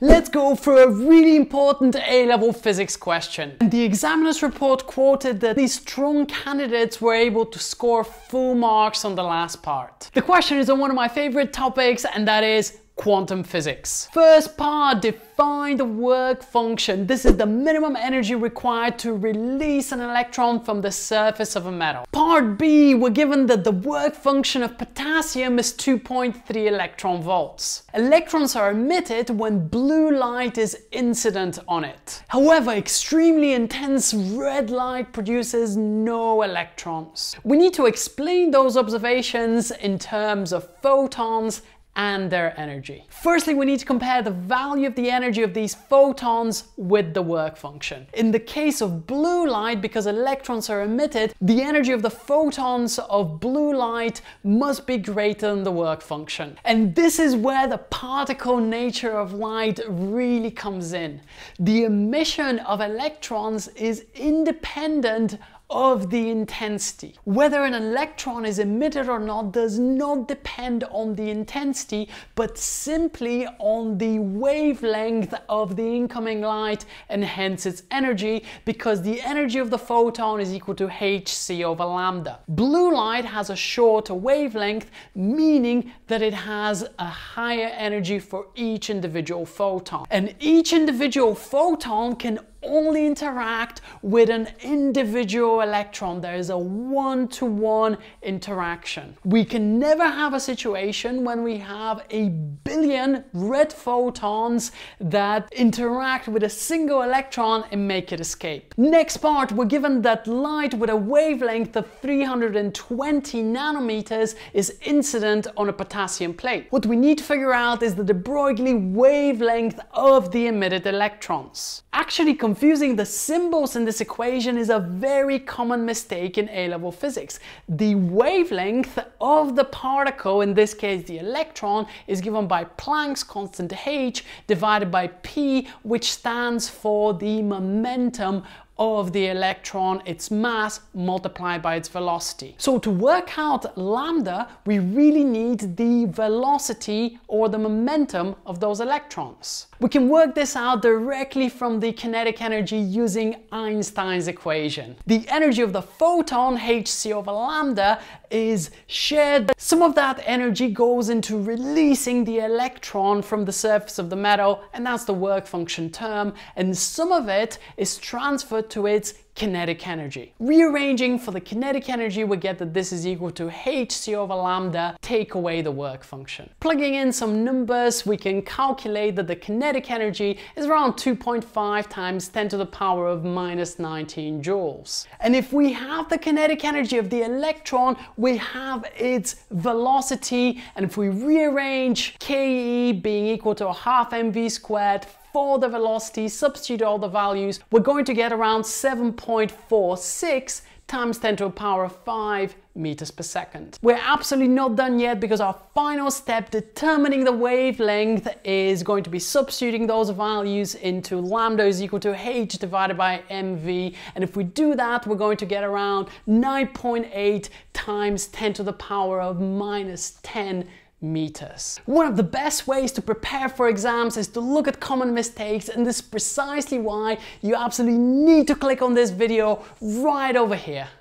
Let's go for a really important A-level physics question. And the examiner's report quoted that these strong candidates were able to score full marks on the last part. The question is on one of my favorite topics and that is quantum physics. First part, define the work function. This is the minimum energy required to release an electron from the surface of a metal. Part B, we're given that the work function of potassium is 2.3 electron volts. Electrons are emitted when blue light is incident on it. However, extremely intense red light produces no electrons. We need to explain those observations in terms of photons and their energy. Firstly, we need to compare the value of the energy of these photons with the work function. In the case of blue light, because electrons are emitted, the energy of the photons of blue light must be greater than the work function. And this is where the particle nature of light really comes in. The emission of electrons is independent of the intensity. Whether an electron is emitted or not does not depend on the intensity, but simply on the wavelength of the incoming light and hence its energy, because the energy of the photon is equal to hc over lambda. Blue light has a shorter wavelength, meaning that it has a higher energy for each individual photon. And each individual photon can only interact with an individual electron. There is a one-to-one -one interaction. We can never have a situation when we have a billion red photons that interact with a single electron and make it escape. Next part, we're given that light with a wavelength of 320 nanometers is incident on a potassium plate. What we need to figure out is the de Broglie wavelength of the emitted electrons. Actually, confusing the symbols in this equation is a very common mistake in A-level physics. The wavelength of the particle, in this case the electron, is given by Planck's constant h divided by p, which stands for the momentum of the electron, its mass multiplied by its velocity. So to work out lambda, we really need the velocity or the momentum of those electrons. We can work this out directly from the kinetic energy using Einstein's equation. The energy of the photon, hc over lambda, is shared. Some of that energy goes into releasing the electron from the surface of the metal, and that's the work function term, and some of it is transferred to its kinetic energy. Rearranging for the kinetic energy, we get that this is equal to hc over lambda, take away the work function. Plugging in some numbers, we can calculate that the kinetic energy is around 2.5 times 10 to the power of minus 19 joules. And if we have the kinetic energy of the electron, we have its velocity, and if we rearrange ke being equal to a half mv squared for the velocity, substitute all the values, we're going to get around 7.46 times 10 to the power of 5 meters per second. We're absolutely not done yet because our final step determining the wavelength is going to be substituting those values into lambda is equal to h divided by mv and if we do that we're going to get around 9.8 times 10 to the power of minus 10 meters. One of the best ways to prepare for exams is to look at common mistakes and this is precisely why you absolutely need to click on this video right over here.